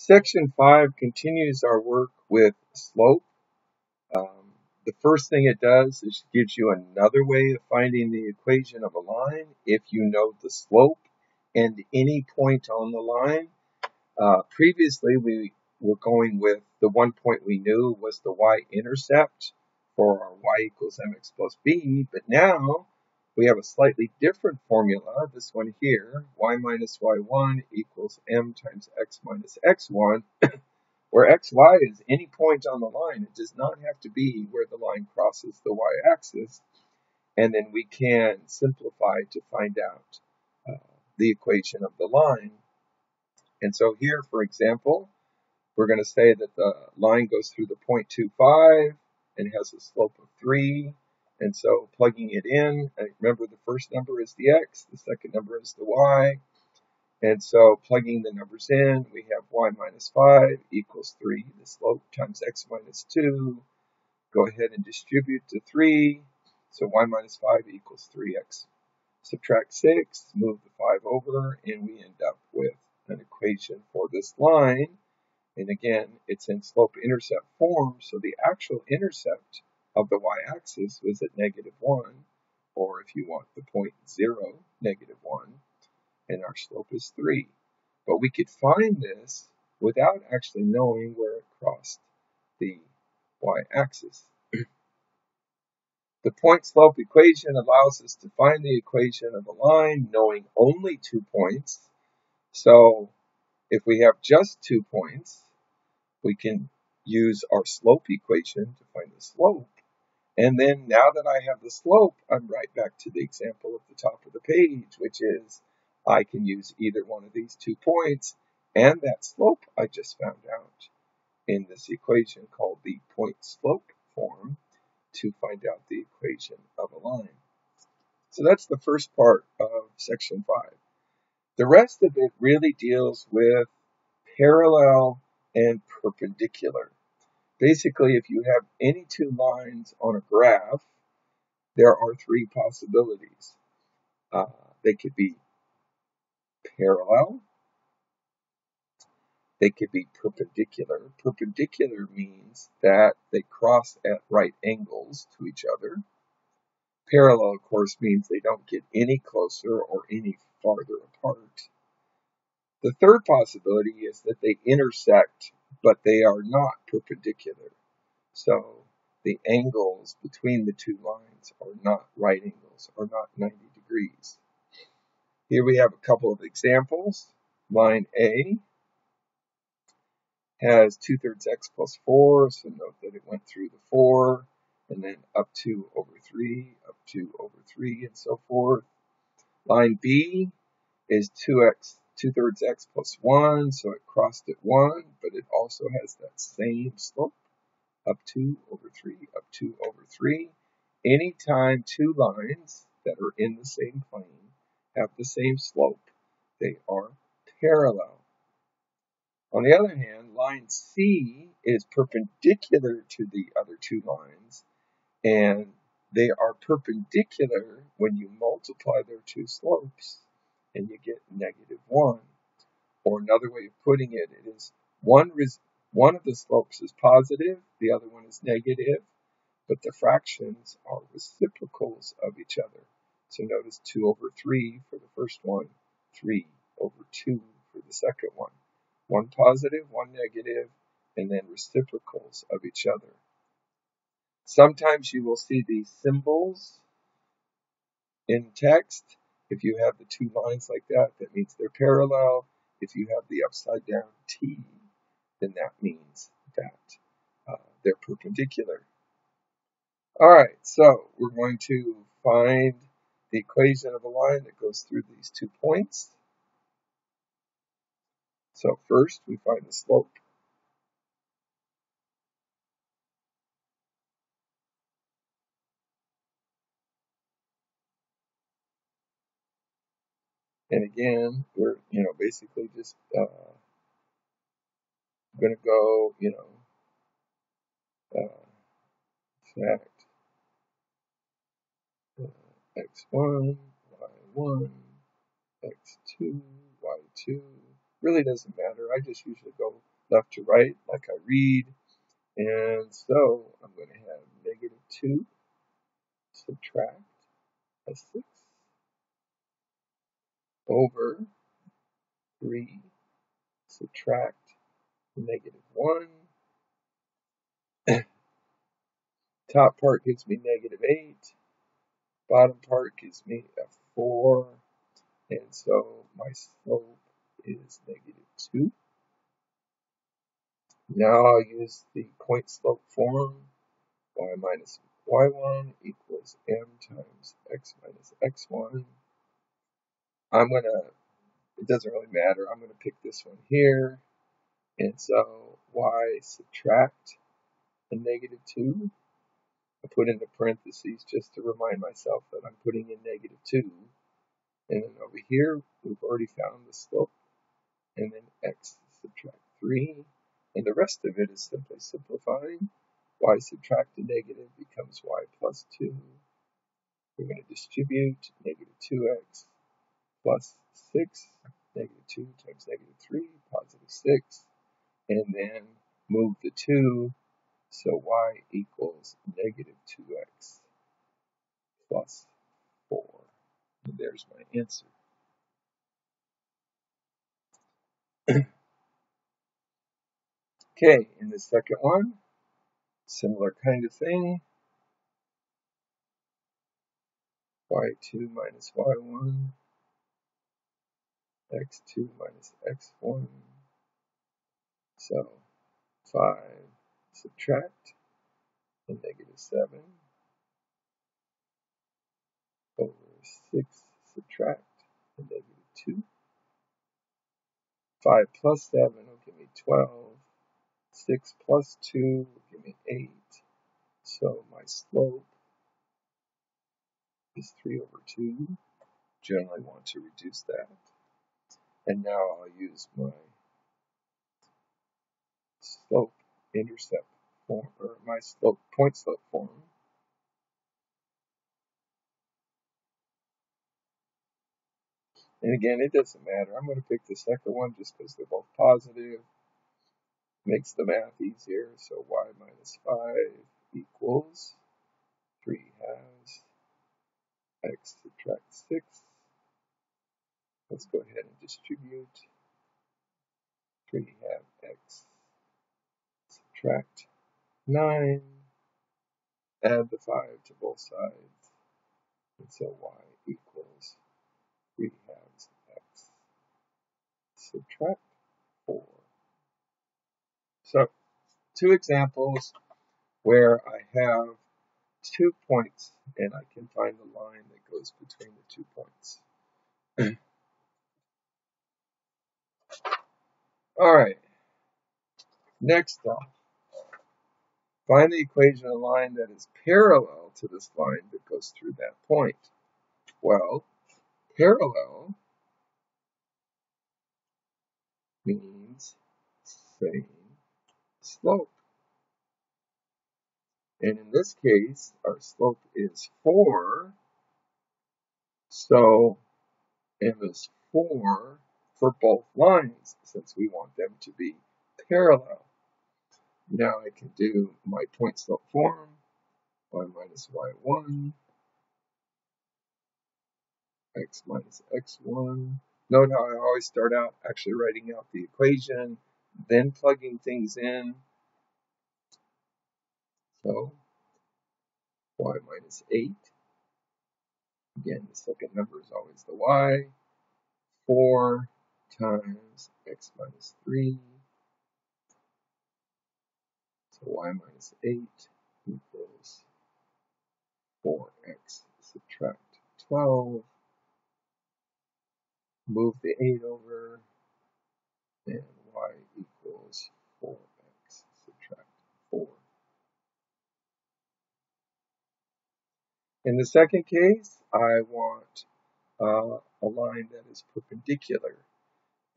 Section 5 continues our work with slope. Um, the first thing it does is gives you another way of finding the equation of a line if you know the slope and any point on the line. Uh, previously, we were going with the one point we knew was the y-intercept for our y equals mx plus b, but now we have a slightly different formula, this one here, y minus y1 equals m times x minus x1, where xy is any point on the line. It does not have to be where the line crosses the y-axis. And then we can simplify to find out uh, the equation of the line. And so here, for example, we're going to say that the line goes through the 0.25 and has a slope of 3 and so plugging it in, uh, remember the first number is the x, the second number is the y. And so plugging the numbers in, we have y minus 5 equals 3, the slope times x minus 2. Go ahead and distribute to 3. So y minus 5 equals 3x. Subtract 6, move the 5 over, and we end up with an equation for this line. And again, it's in slope-intercept form, so the actual intercept of the y-axis was at negative 1, or if you want the point 0, negative 1, and our slope is 3. But we could find this without actually knowing where it crossed the y-axis. the point-slope equation allows us to find the equation of a line knowing only two points. So if we have just two points, we can use our slope equation to find the slope. And then now that I have the slope, I'm right back to the example at the top of the page, which is I can use either one of these two points and that slope I just found out in this equation called the point slope form to find out the equation of a line. So that's the first part of section 5. The rest of it really deals with parallel and perpendicular. Basically, if you have any two lines on a graph, there are three possibilities. Uh, they could be parallel, they could be perpendicular. Perpendicular means that they cross at right angles to each other. Parallel, of course, means they don't get any closer or any farther apart. The third possibility is that they intersect but they are not perpendicular. So the angles between the two lines are not right angles, are not 90 degrees. Here we have a couple of examples. Line A has 2 thirds x plus 4, so note that it went through the 4, and then up 2 over 3, up 2 over 3, and so forth. Line B is 2x 2 thirds x plus 1, so it crossed at 1, but it also has that same slope, up 2 over 3, up 2 over 3. Anytime two lines that are in the same plane have the same slope, they are parallel. On the other hand, line C is perpendicular to the other two lines, and they are perpendicular when you multiply their two slopes and you get negative 1. Or another way of putting it, it is one, one of the slopes is positive, the other one is negative, but the fractions are reciprocals of each other. So notice 2 over 3 for the first one, 3 over 2 for the second one. One positive, one negative, and then reciprocals of each other. Sometimes you will see these symbols in text, if you have the two lines like that, that means they're parallel. If you have the upside down T, then that means that uh, they're perpendicular. All right, so we're going to find the equation of a line that goes through these two points. So first we find the slope. And again, we're, you know, basically just uh, going to go, you know, uh, uh, x1, y1, x2, y2. Really doesn't matter. I just usually go left to right like I read. And so I'm going to have negative 2 subtract a 6 over 3 subtract negative 1. Top part gives me negative 8. Bottom part gives me a 4. And so my slope is negative 2. Now I'll use the point slope form. y minus y1 equals m times x minus x1. I'm to, it doesn't really matter, I'm to pick this one here. And so y subtract a negative 2. I put in the parentheses just to remind myself that I'm putting in negative 2. And then over here, we've already found the slope. And then x subtract 3. And the rest of it is simply simplifying. y subtract a negative becomes y plus 2. We're going to distribute negative 2x plus 6, negative 2 times negative 3, positive 6. And then move the 2, so y equals negative 2x plus 4. And there's my answer. Okay, in the second one, similar kind of thing. y2 minus y1, x2 minus x1. So 5 subtract a negative 7 over 6 subtract a negative 2. 5 plus 7 will give me 12. 6 plus 2 will give me 8. So my slope is 3 over 2. Generally want to reduce that. And now I'll use my slope intercept form, or my slope point slope form. And again, it doesn't matter. I'm going to pick the second one just because they're both positive makes the math easier. So y minus 5 equals 3 has x subtract 6. Let's go ahead and distribute. 3 have x subtract 9. Add the 5 to both sides. And so y equals 3 halves x subtract 4. So, two examples where I have two points and I can find the line that goes between the two points. All right. Next off, find the equation of a line that is parallel to this line that goes through that point. Well, parallel means same slope. And in this case, our slope is 4. So m is 4 for both lines, since we want them to be parallel. Now I can do my point slope form, y minus y1, x minus x1. Note how I always start out actually writing out the equation, then plugging things in. So y minus 8. Again, the second number is always the y. 4 times x minus 3. So y minus 8 equals 4x subtract 12. Move the 8 over, and y equals 4x subtract 4. In the second case, I want uh, a line that is perpendicular.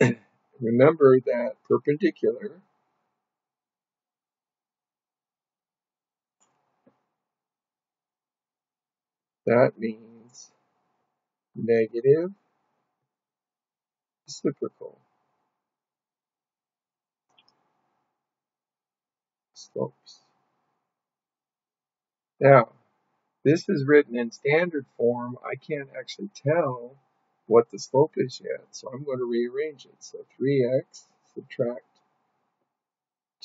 Remember that perpendicular that means negative reciprocal. slopes. Now, this is written in standard form. I can't actually tell what the slope is yet, so I'm going to rearrange it. So 3x subtract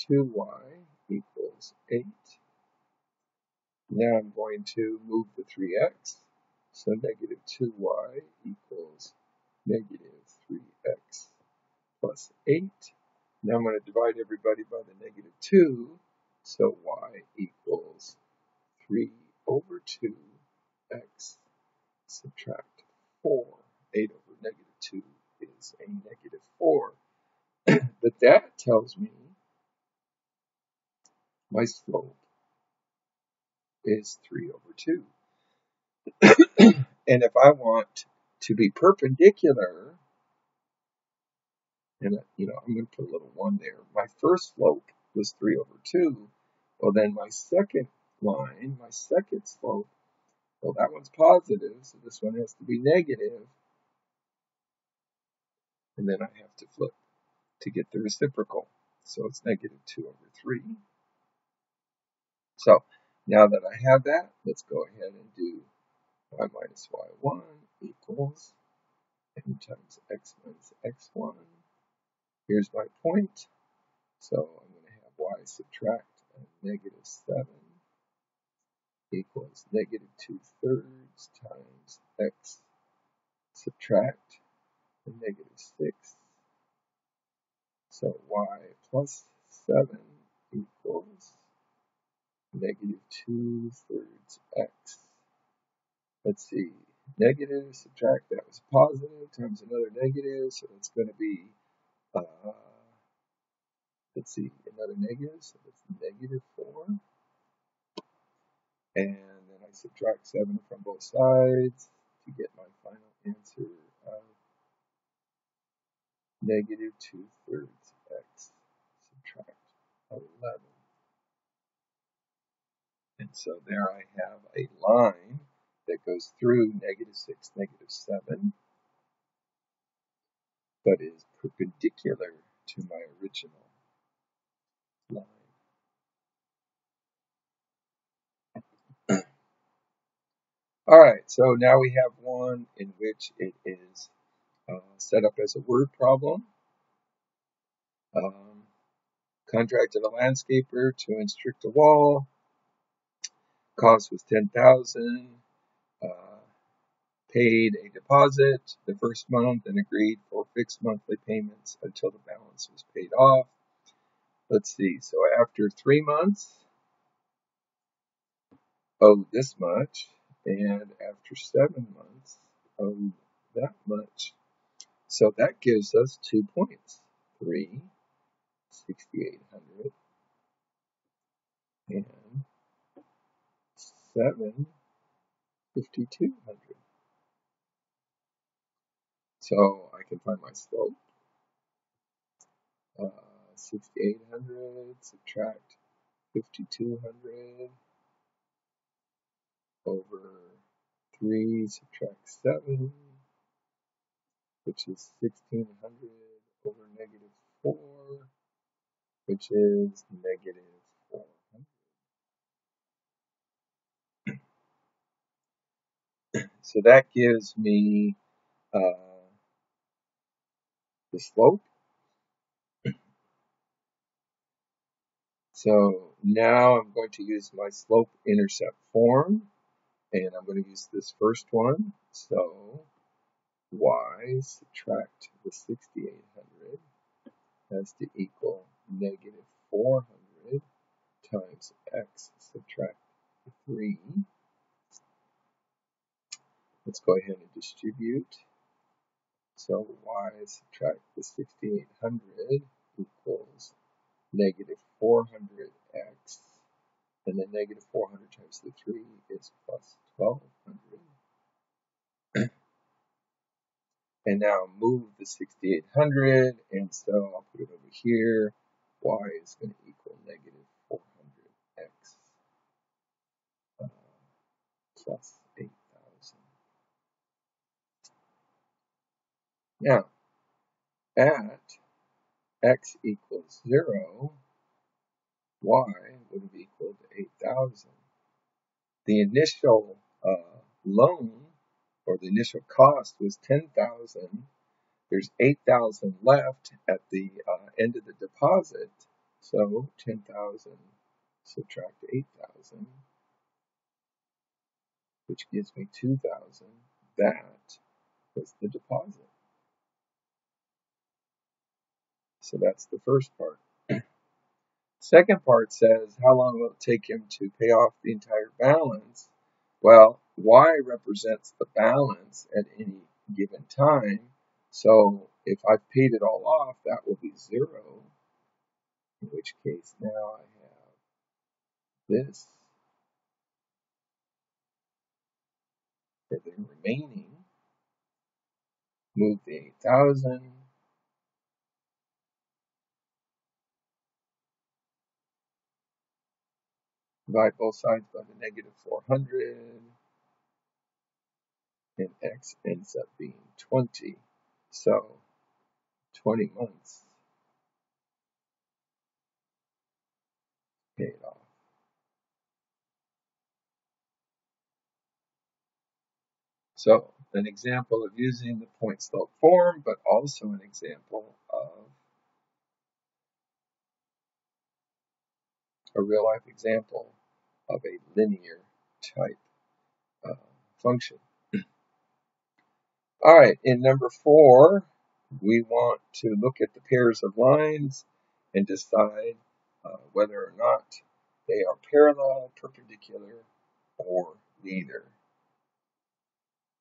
2y equals 8. Now I'm going to move the 3x, so negative 2y equals negative 3x plus 8. Now I'm going to divide everybody by the negative 2, so y equals 3 over 2x subtract 4. 8 over negative 2 is a negative 4. but that tells me my slope is 3 over 2. and if I want to be perpendicular, and you know, I'm going to put a little 1 there. My first slope was 3 over 2. Well, then my second line, my second slope, well, that one's positive, so this one has to be negative. And then I have to flip to get the reciprocal. So it's negative 2 over 3. So now that I have that, let's go ahead and do y minus y1 equals n times x minus x1. Here's my point. So I'm going to have y subtract negative 7 equals negative 2 thirds times x subtract negative 6. So y plus 7 equals negative 2 thirds x. Let's see, negative, subtract, that was positive, times another negative, so it's going to be, uh, let's see, another negative, so that's negative 4. And then I subtract 7 from both sides to get my final answer of negative 2 thirds x subtract 11. And so there I have a line that goes through negative 6, negative 7, but is perpendicular to my original line. All right, so now we have one in which it is uh, set up as a word problem. Um, contracted a landscaper to instruct a wall cost was 10000 uh, paid a deposit the first month and agreed for fixed monthly payments until the balance was paid off. Let's see, so after three months, owed this much, and after seven months, owed that much. So that gives us two points, three, 6,800, and seven, fifty-two hundred. So I can find my slope. Uh, 6,800 subtract 5,200 over 3 subtract 7, which is 1,600 over negative 4, which is negative So that gives me uh, the slope. So now I'm going to use my slope intercept form and I'm going to use this first one. So y subtract the 6800 has to equal negative 400 times x subtract 3 Let's go ahead and distribute. So y subtract the 6800 equals negative 400x. And then negative 400 times the 3 is plus 1200. And now move the 6800, and so I'll put it over here. y is going to equal negative 400x uh, plus Now, at x equals 0, y would have equaled 8,000. The initial uh, loan or the initial cost was 10,000. There's 8,000 left at the uh, end of the deposit. So 10,000 subtract 8,000, which gives me 2,000. That was the deposit. So that's the first part. Second part says, how long will it take him to pay off the entire balance? Well, y represents the balance at any given time. So if I've paid it all off, that will be zero. In which case now I have this for the remaining. Move the 8,000 Divide both sides by the negative 400, and x ends up being 20. So 20 months paid off. So an example of using the point slope form, but also an example of a real life example of a linear type uh, function. All right, in number four, we want to look at the pairs of lines and decide uh, whether or not they are parallel, perpendicular, or neither.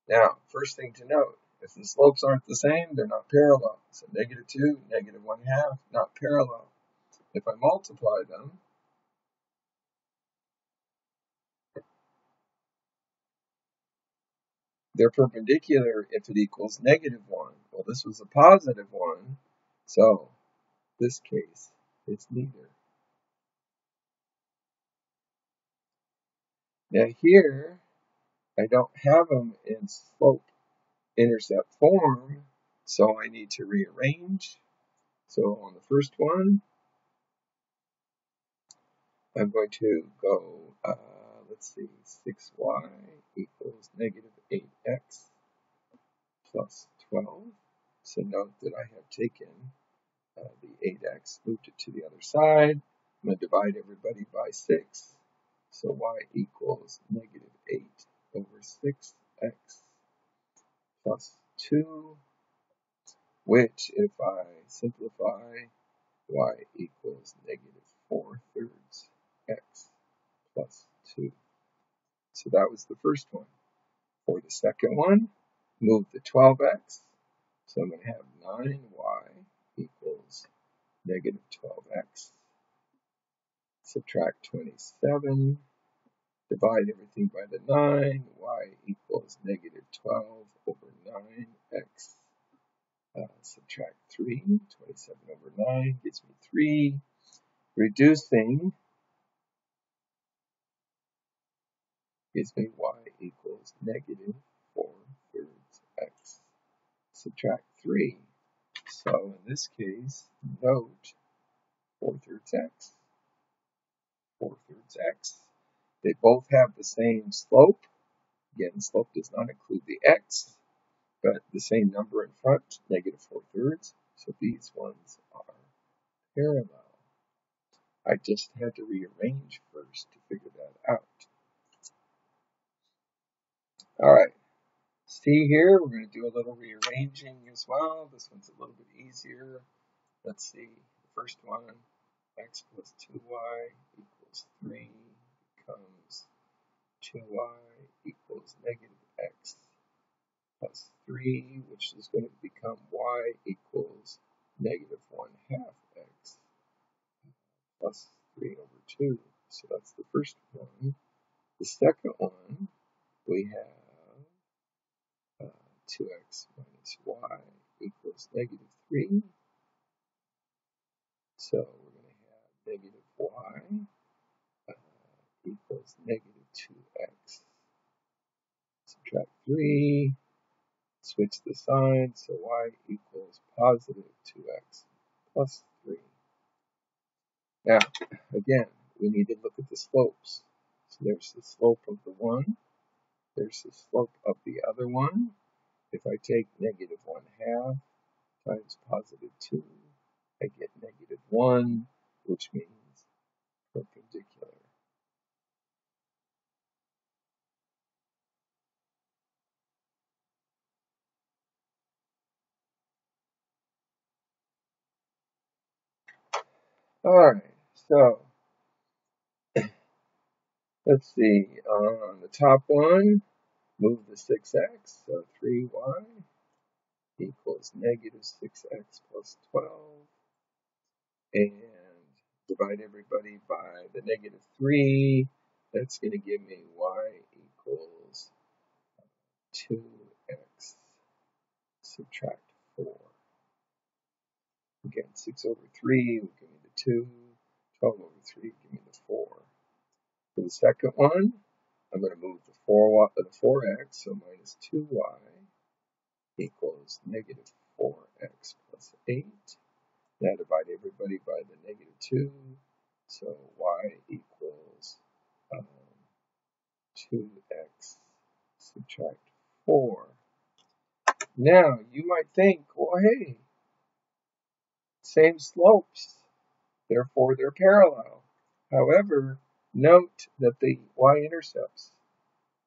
Now, first thing to note, if the slopes aren't the same, they're not parallel. So negative 2, negative 1 half, not parallel. If I multiply them, They're perpendicular if it equals negative 1. Well, this was a positive 1, so this case it's neither. Now here, I don't have them in slope intercept form, so I need to rearrange. So on the first one, I'm going to go, uh, let's see, 6y equals negative 8x plus 12. So note that I have taken uh, the 8x, moved it to the other side. I'm going to divide everybody by 6. So y equals negative 8 over 6x plus 2, which if I simplify, y equals negative 4 thirds x plus 2. So that was the first one. For the second one, move the 12x. So I'm going to have 9y equals negative 12x. Subtract 27. Divide everything by the 9. y equals negative 12 over 9x. Uh, subtract 3. 27 over 9 gives me 3. Reducing gives me y equals negative 4 thirds x. Subtract 3. So in this case, note 4 thirds x. 4 thirds x. They both have the same slope. Again, slope does not include the x, but the same number in front, negative 4 thirds. So these ones are parallel. I just had to rearrange first to figure that out. All right. See here, we're going to do a little rearranging as well. This one's a little bit easier. Let's see. The first one, x plus 2y equals 3 becomes 2y equals negative x plus 3, which is going to become y equals negative 1 half x plus 3 over 2. So that's the first one. The second one, we have 2x minus y equals negative 3. So we're going to have negative y uh, equals negative 2x. Subtract 3, switch the sign, so y equals positive 2x plus 3. Now, again, we need to look at the slopes. So there's the slope of the one, there's the slope of the other one. If I take negative 1 half times positive 2, I get negative 1, which means perpendicular. Alright, so let's see, uh, on the top one, move the 6x, so 3y equals negative 6x plus 12, and divide everybody by the negative 3, that's going to give me y equals 2x subtract 4. Again, 6 over 3 will give me the 2, 12 over 3 give me the 4. For the second one, I'm going to move the 4 the 4x, so minus 2y equals negative 4x plus 8. Now divide everybody by the negative 2, so y equals um, 2x subtract 4. Now, you might think, well, hey, same slopes, therefore they're parallel. However, note that the y-intercepts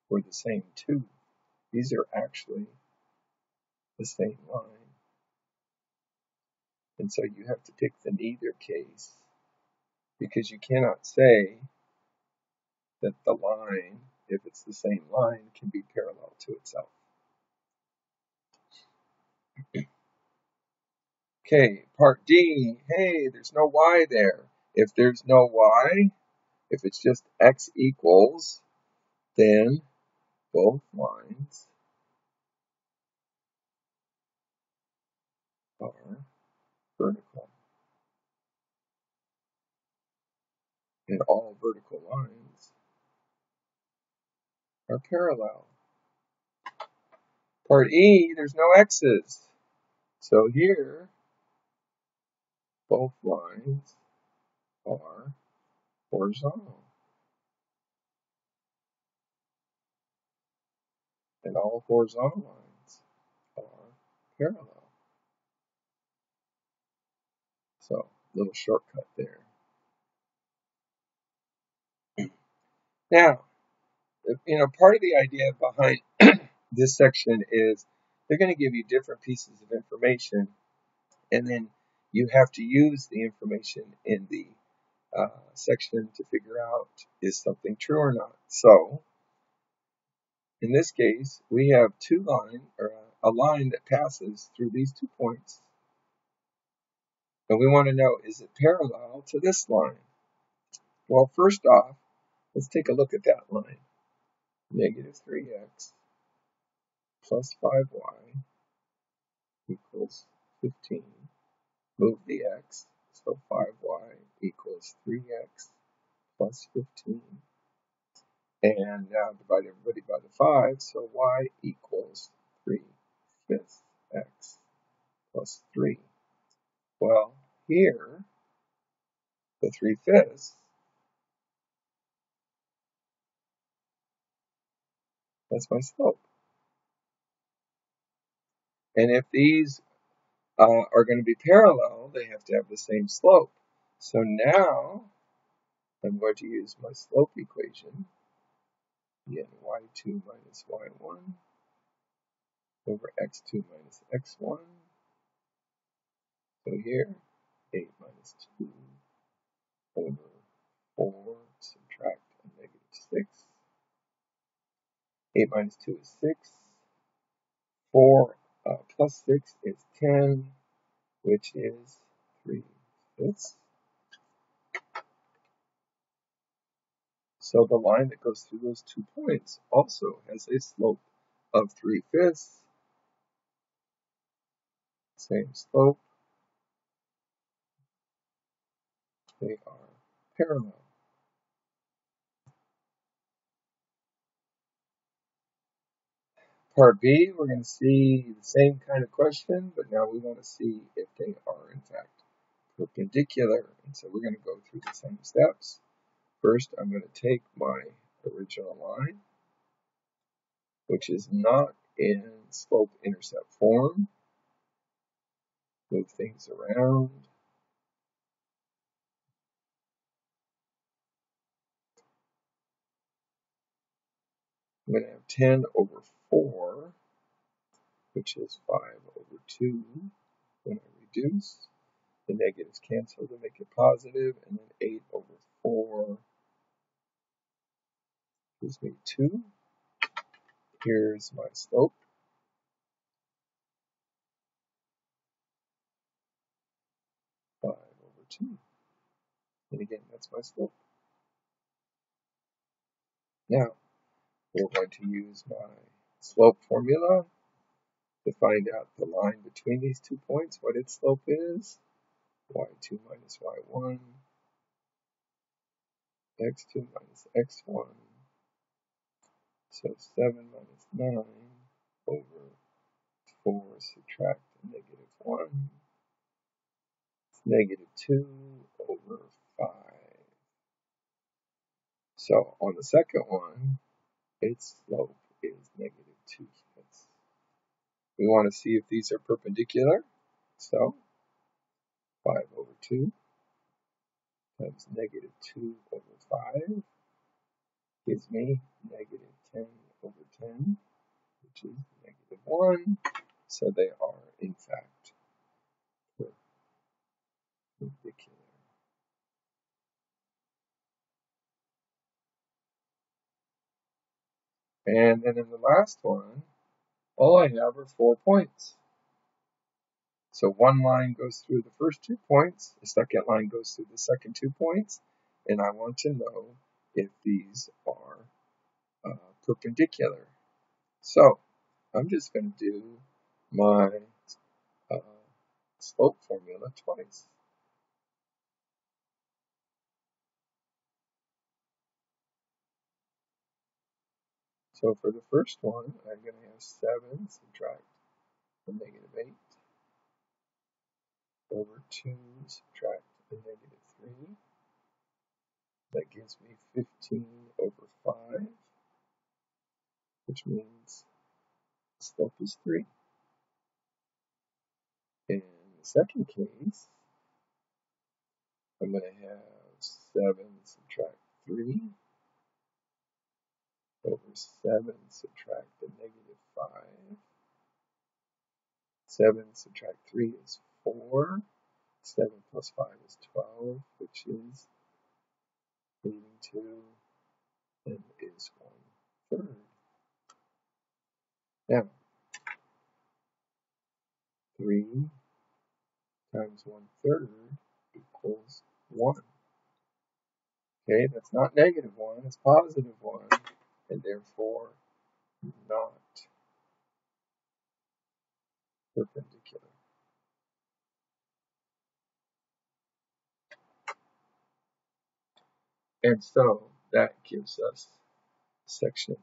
were the same too. These are actually the same line. And so you have to pick the neither case because you cannot say that the line, if it's the same line, can be parallel to itself. Okay, part D. Hey, there's no y there. If there's no y, if it's just x equals, then both lines are vertical. And all vertical lines are parallel. Part E, there's no x's. So here, both lines are horizontal. And all horizontal lines are parallel. So, little shortcut there. Now, you know, part of the idea behind this section is they're going to give you different pieces of information, and then you have to use the information in the uh, section to figure out is something true or not. So, in this case, we have two line or a line that passes through these two points, and we want to know is it parallel to this line? Well, first off, let's take a look at that line. Negative 3x plus 5y equals 15. Move the x, so 5y equals 3x plus 15. And now divide everybody by the 5, so y equals 3 fifths x plus 3. Well, here, the 3 fifths, that's my slope. And if these uh, are going to be parallel, they have to have the same slope. So now I'm going to use my slope equation. Again, y2 minus y1 over x2 minus x1. So here, 8 minus 2 over 4, subtract a negative 6. 8 minus 2 is 6. 4 uh, plus 6 is 10, which is 3 fifths. So the line that goes through those two points also has a slope of 3 fifths. Same slope. They are parallel. Part B, we're going to see the same kind of question, but now we want to see if they are in fact perpendicular. And so we're going to go through the same steps. First, I'm going to take my original line, which is not in slope-intercept form. Move things around. I'm going to have 10 over 4, which is 5 over 2 when I reduce. The negatives cancel to make it positive, and then 8 over 4 gives me 2. Here's my slope. Five over two. And again, that's my slope. Now, we're going to use my slope formula to find out the line between these two points, what its slope is. y2 minus y1, x2 minus x1, so 7 minus 9 over 4 subtract negative 1. It's negative 2 over 5. So on the second one, its slope is negative 2 units. We want to see if these are perpendicular. So 5 over 2 times negative 2 over 5 gives me negative 10 over 10, which is negative 1. So they are, in fact, perpendicular. And then in the last one, all I have are four points. So one line goes through the first two points, the second line goes through the second two points, and I want to know if these are perpendicular. So I'm just going to do my uh, slope formula twice. So for the first one, I'm going to have 7 subtract the negative 8 over 2 subtract the negative 3. That gives me 15 over 5 which means slope is 3. In the second case, I'm going to have 7 subtract 3 over 7 subtract the negative 5. 7 subtract 3 is 4. 7 plus 5 is 12, which is leading to and is 1 third. Now, 3 times 1 third equals 1. Okay, that's not negative 1, it's positive 1, and therefore not perpendicular. And so that gives us section